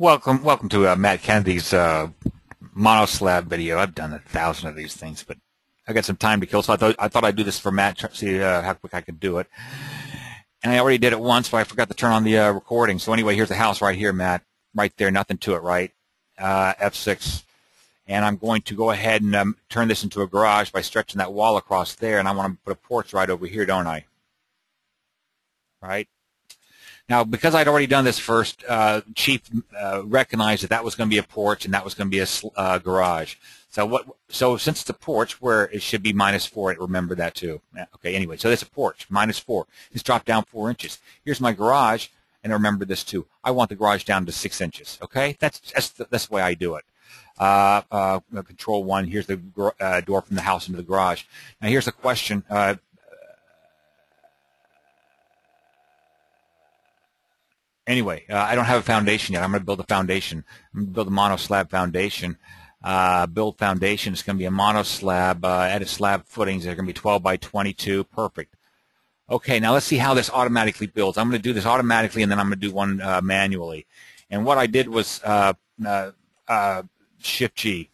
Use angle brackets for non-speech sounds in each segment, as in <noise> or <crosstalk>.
Welcome, welcome to uh, Matt Kennedy's uh, mono slab video. I've done a thousand of these things, but I got some time to kill, so I thought I thought I'd do this for Matt, see uh, how quick I could do it. And I already did it once, but I forgot to turn on the uh, recording. So anyway, here's the house right here, Matt, right there, nothing to it, right? Uh, F6, and I'm going to go ahead and um, turn this into a garage by stretching that wall across there, and I want to put a porch right over here, don't I? Right? Now, because I'd already done this first, uh, Chief uh, recognized that that was going to be a porch and that was going to be a uh, garage. So what? So since it's a porch, where it should be minus four, it remember that too. Okay. Anyway, so that's a porch, minus four. It's dropped down four inches. Here's my garage, and remember this too. I want the garage down to six inches. Okay. That's that's the, that's the way I do it. Uh, uh, control one. Here's the uh, door from the house into the garage. Now here's the question. Uh, anyway, uh, I don't have a foundation yet. I'm going to build a foundation. I'm going to build a mono slab foundation. Uh, build foundation. It's going to be a mono slab. Uh, slab footings. They're going to be 12 by 22. Perfect. Okay, now let's see how this automatically builds. I'm going to do this automatically, and then I'm going to do one uh, manually. And what I did was uh, uh, uh, Shift G.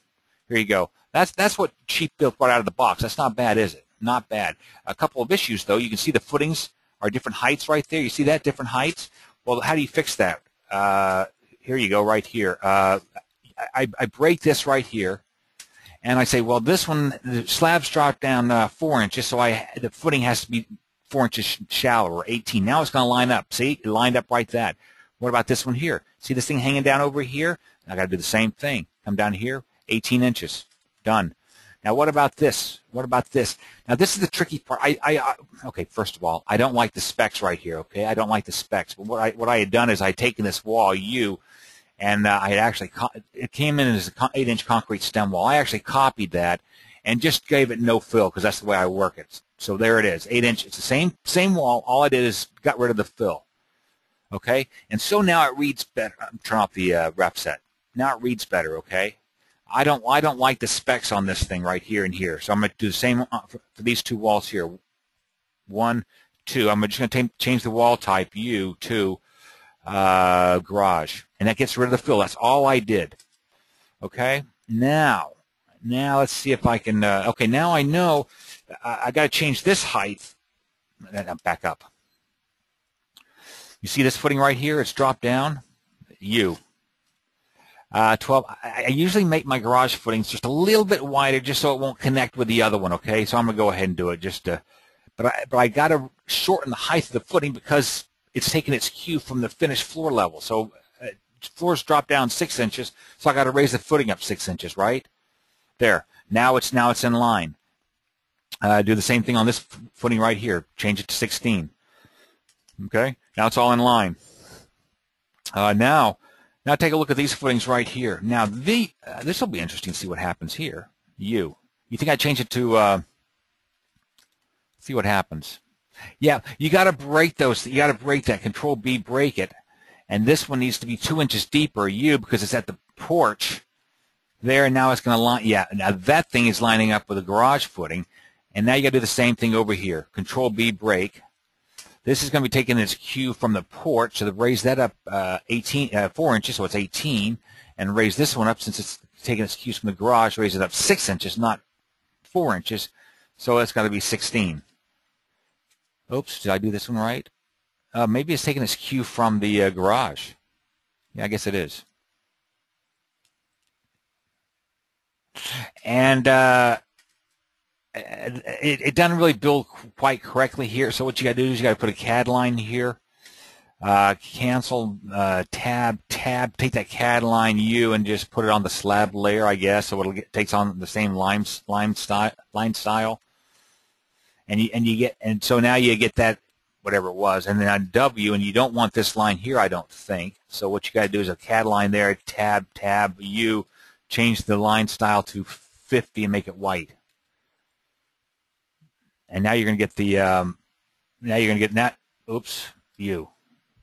Here you go. That's that's what Chief built right out of the box. That's not bad, is it? Not bad. A couple of issues though. You can see the footings are different heights right there. You see that different heights? Well, how do you fix that? Uh, here you go, right here. Uh, I, I, break this right here, and I say, well, this one, the slab's dropped down uh, four inches, so I the footing has to be four inches shallower, 18. Now it's going to line up. See, it lined up right that. What about this one here? See this thing hanging down over here? I got to do the same thing. Come down here, 18 inches. Done. Now, what about this? What about this? Now, this is the tricky part. I, I, I, okay, first of all, I don't like the specs right here, okay? I don't like the specs. But what I, what I had done is I had taken this wall, U, and uh, I had actually, it came in as an 8-inch concrete stem wall. I actually copied that and just gave it no fill because that's the way I work it. So there it is, 8 inch. It's the same, same wall. All I did is got rid of the fill, okay? And so now it reads better. I'm turn off the uh, ref set. Now it reads better, okay? I don't I don't like the specs on this thing right here and here. So I'm going to do the same uh, for, these two walls here. One, two. I'm just going to change the wall type U to uh, garage. And that gets rid of the fill. That's all I did. Okay? Now, now let's see if I can, uh, okay, now I know I, I got to change this height. Back up. You see this footing right here? It's dropped down. U. Uh, 12. I, I, usually make my garage footings just a little bit wider just so it won't connect with the other one, okay? So I'm going to go ahead and do it just to, but I, but I got to shorten the height of the footing because it's taking its cue from the finished floor level. So uh, floors drop down six inches, so I got to raise the footing up six inches, right? There. Now it's now it's in line. Uh, do the same thing on this footing right here. Change it to 16. Okay. Now it's all in line. Uh, now now take a look at these footings right here. Now the uh, this will be interesting to see what happens here. You. You think I change it to uh, see what happens. Yeah, you got to break those. You got to break that. Control B, break it. And this one needs to be two inches deeper. You because it's at the porch there. And now it's going to line. Yeah, now that thing is lining up with the garage footing. And now you got to do the same thing over here. Control B, break. This is going to be taking its cue from the port, so raise that up uh, 18, uh, 4 inches, so it's 18, and raise this one up since it's taking its cues from the garage, raise it up 6 inches, not 4 inches, so it's got to be 16. Oops, did I do this one right? Uh, maybe it's taking its cue from the uh, garage. Yeah, I guess it is. And uh, it, it doesn't really build quite correctly here. So what you got to do is you got to put a CAD line here. Uh, cancel uh, tab tab. Take that CAD line U and just put it on the slab layer, I guess. So it takes on the same line line style line style. And you and you get and so now you get that whatever it was, and then on W, and you don't want this line here, I don't think. So what you got to do is a CAD line there, tab tab U, change the line style to 50 and make it white and now you're going to get the um, now you're going to get that. Oops, you.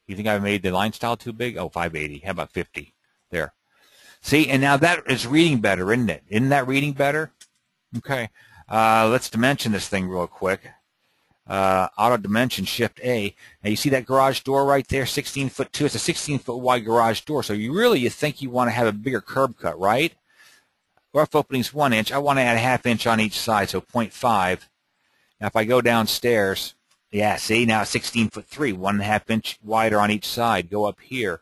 You think I made the line style too big? Oh, 580. How about 50? There. See, and now that is reading better, isn't it? Isn't that reading better? Okay. Uh, let's dimension this thing real quick. uh, auto dimension, shift A. Now you see that garage door right there, 16 foot two. It's a 16 foot wide garage door. So you really, you think you want to have a bigger curb cut, right? Rough opening's one inch. I want to add a half inch on each side, so 0.5. Now if I go downstairs, yeah, see now 16 foot three, one and a half inch wider on each side. Go up here,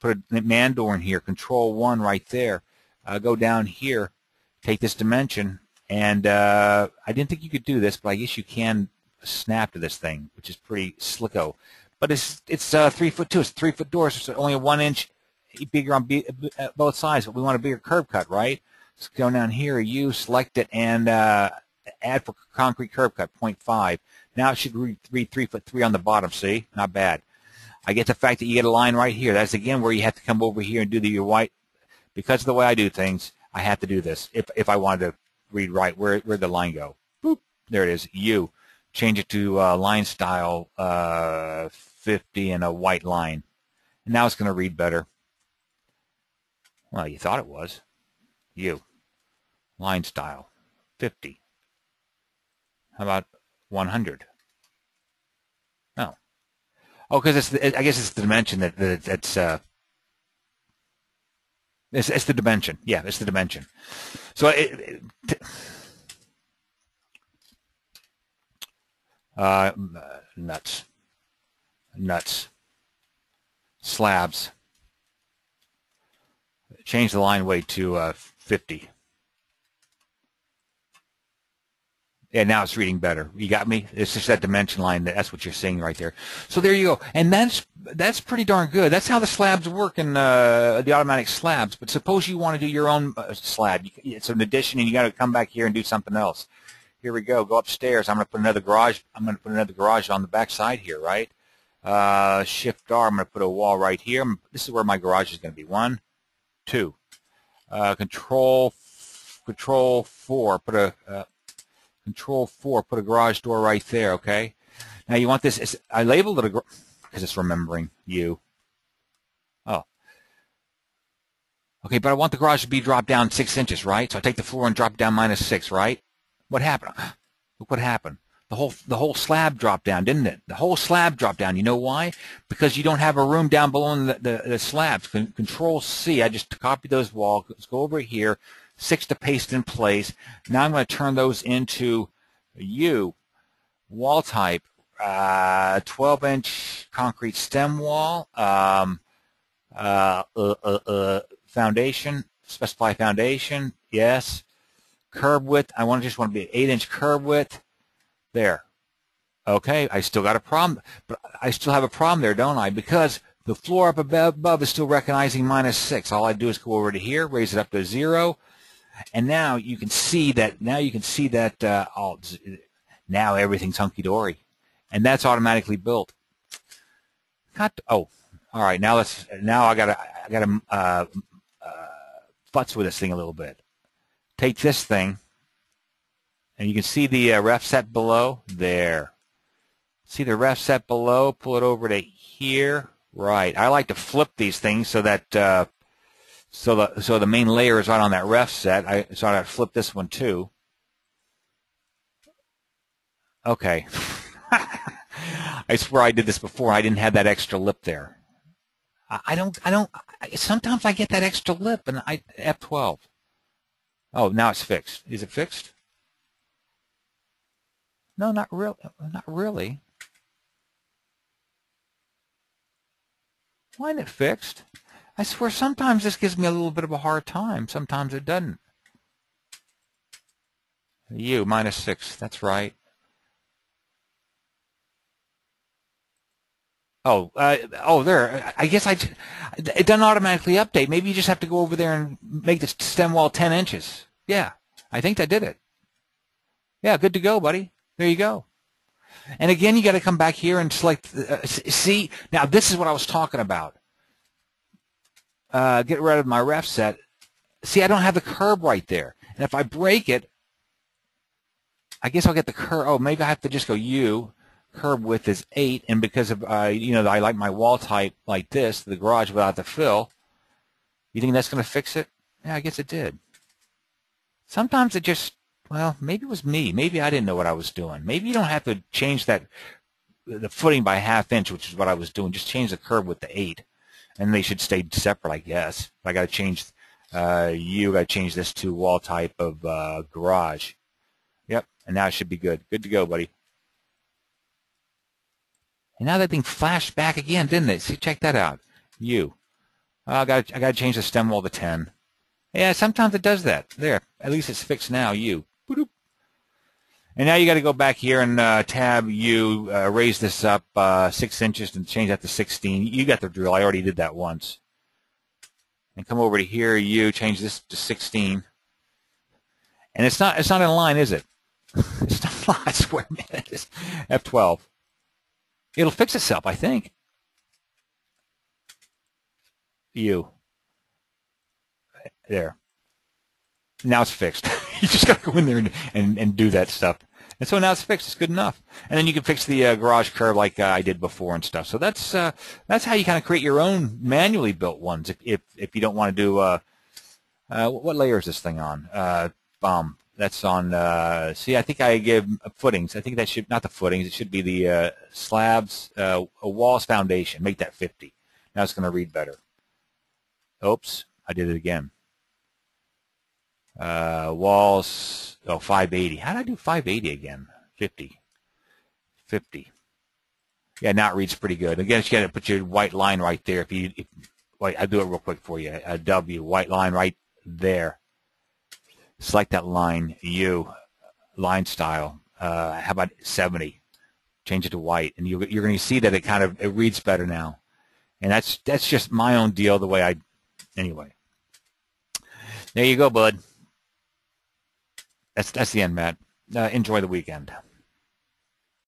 put a man door in here, control one right there. Uh, go down here, take this dimension, and uh, I didn't think you could do this, but I guess you can snap to this thing, which is pretty slicko. But it's it's uh, three foot two. It's three foot doors. So it's only a one inch bigger on uh, both sides. But we want a bigger curb cut, right? Let's go down here. You select it and add for concrete curb cut 0.5. Now it should read three three foot three on the bottom. See, not bad. I get the fact that you get a line right here. That's again where you have to come over here and do the your white. Because of the way I do things, I have to do this if if I wanted to read right. Where where the line go? Boop. There it is. U change it to uh, line style uh, 50 and a white line. And now it's going to read better. Well, you thought it was. You. Line style 50. How about 100? No. Oh, because it's the, I guess it's the dimension that, that that's uh, it's, it's the dimension. Yeah, it's the dimension. So it, it Uh, nuts. Nuts. Slabs. Change the line weight to uh, 50. Yeah, now it's reading better. You got me? It's just that dimension line. That's what you're seeing right there. So there you go. And that's that's pretty darn good. That's how the slabs work in uh, the automatic slabs. But suppose you want to do your own uh, slab. It's an addition, and you got to come back here and do something else. Here we go. Go upstairs. I'm going to put another garage. I'm going to put another garage on the back side here, right? Uh, shift R. I'm going to put a wall right here. This is where my garage is going to be. One, two. Uh, control, control four. Put a uh, control four. Put a garage door right there. Okay. Now you want this. I labeled it because it's remembering you. Oh. Okay, but I want the garage to be dropped down six inches, right? So I take the floor and drop down minus six, right? What happened? <gasps> Look what happened. The whole the whole slab dropped down, didn't it? The whole slab dropped down. You know why? Because you don't have a room down below the, the, the slabs. Control C. I just copy those walls. Let's go over here. Six to paste in place. Now I'm going to turn those into U. Wall type. Uh, 12 inch concrete stem wall. Um, uh, uh, uh, uh foundation. Specify foundation. Yes curb width. I want to just want to be an 8 inch curb width. There. Okay, I still got a problem, but I still have a problem there, don't I? Because the floor up above is still recognizing minus 6. All I do is go over to here, raise it up to 0, and now you can see that, now you can see that, uh, now everything's hunky-dory. And that's automatically built. Got, oh, all right, now let's, now I gotta, I gotta, uh, uh, futz with this thing a little bit take this thing, and you can see the uh, ref set below there. See the ref set below, pull it over to here. Right. I like to flip these things so that uh, so the so the main layer is right on that ref set. I so I flip this one too. Okay. <laughs> I swear I did this before. I didn't have that extra lip there. I don't. I don't. Sometimes I get that extra lip, and I F12. Oh, now it's fixed. Is it fixed? No, not real. Not really. Why isn't it fixed? I swear sometimes this gives me a little bit of a hard time. Sometimes it doesn't. U minus 6. That's right. Oh, uh, oh, there. I guess I. It doesn't automatically update. Maybe you just have to go over there and make the stem wall 10 inches. Yeah, I think that did it. Yeah, good to go, buddy. There you go. And again, you got to come back here and select. Uh, see, now this is what I was talking about. Uh, get rid of my ref set. See, I don't have the curb right there. And if I break it, I guess I'll get the curb. Oh, maybe I have to just go U curb width is 8, and because of, uh, you know, I like my wall type like this, the garage without the fill, you think that's going to fix it? Yeah, I guess it did. Sometimes it just well, maybe it was me. Maybe I didn't know what I was doing. Maybe you don't have to change that the footing by half inch, which is what I was doing. Just change the curb with the eight, and they should stay separate, I guess. I got to change uh, you. Got to change this to wall type of uh, garage. Yep, and now it should be good. Good to go, buddy. And now that thing flashed back again, didn't it? See, check that out. You. Oh, I got I got to change the stem wall to 10. Yeah, sometimes it does that. There. At least it's fixed now. You. And now you got to go back here and uh, tab U, uh, raise this up uh, six inches and change that to 16. You got the drill. I already did that once. And come over to here, U, change this to 16. And it's not it's not in line, is it? <laughs> it's not. I swear, man. It's F12. It'll fix itself, I think. U. There. Now it's fixed. <laughs> you just got to go in there and, and, and, do that stuff. And so now it's fixed. It's good enough. And then you can fix the uh, garage curb like uh, I did before and stuff. So that's uh, that's how you kind of create your own manually built ones. If if, if you don't want to do uh, uh, what layer is this thing on? Uh, um, that's on. Uh, see, I think I give footings. I think that should not the footings. It should be the uh, slabs, uh, walls foundation. Make that 50. Now it's going to read better. Oops, I did it again. Uh, walls, oh, 580. How did I do 580 again? 50. 50. Yeah, now it reads pretty good. Again, you got to put your white line right there. If you, if, wait, I'll do it real quick for you. A W, white line right there. Select that line, U, line style. Uh, how about 70? Change it to white, and you, you're going to see that it kind of it reads better now. And that's that's just my own deal, the way I. Anyway, there you go, bud. That's that's the end, Matt. Uh, enjoy the weekend.